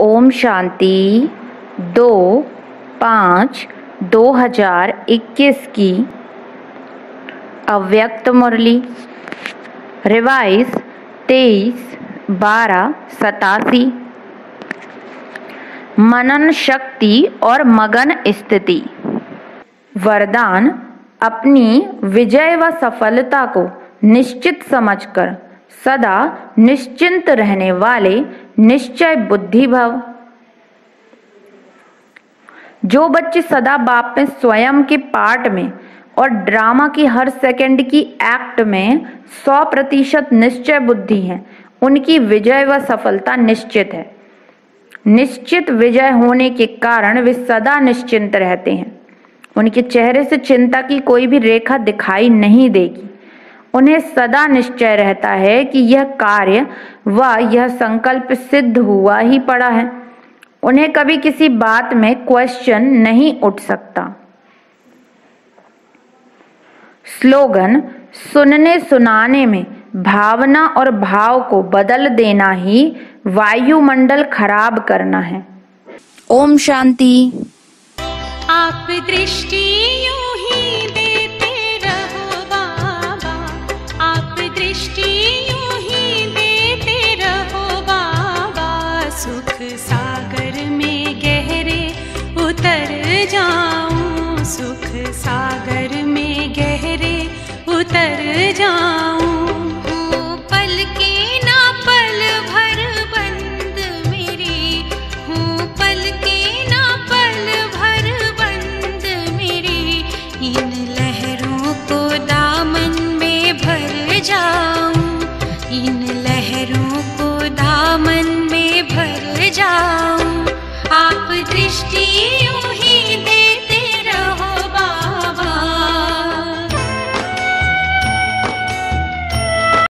ओम शांति दो पाँच दो हज़ार इक्कीस की। अव्यक्त मुरली। रिवाइज तेईस बारह सतासी। मनन शक्ति और मगन स्थिति। वरदान अपनी विजय व सफलता को निश्चित समझकर सदा निश्चिंत रहने वाले निश्चय बुद्धि भव जो बच्चे सदा बाप में स्वयं के पार्ट में और ड्रामा की हर सेकंड की एक्ट में सौ प्रतिशत निश्चय बुद्धि है, उनकी विजय व सफलता निश्चित है। निश्चित विजय होने के कारण वे सदा निश्चिंत रहते हैं। उनके चेहरे से चिंता की कोई भी रेखा दिखाई नहीं देगी। उन्हें सदा निश्चय रहता है कि यह कार्य व यह संकल्प सिद्ध हुआ ही पड़ा है। उन्हें कभी किसी बात में क्वेश्चन नहीं उठ सकता। स्लोगन सुनने सुनाने में भावना और भाव को बदल देना ही वायुमंडल खराब करना है। ओम शांति। आप दृष्टि सागर में गहरे उतर जाऊँ, सुख सागर में गहरे उतर जाऊँ। पल के ना भर बंद मेरी हूँ पल के ना पल भर बंद मेरी। इन लहरों को दामन में भर जाऊँ, इन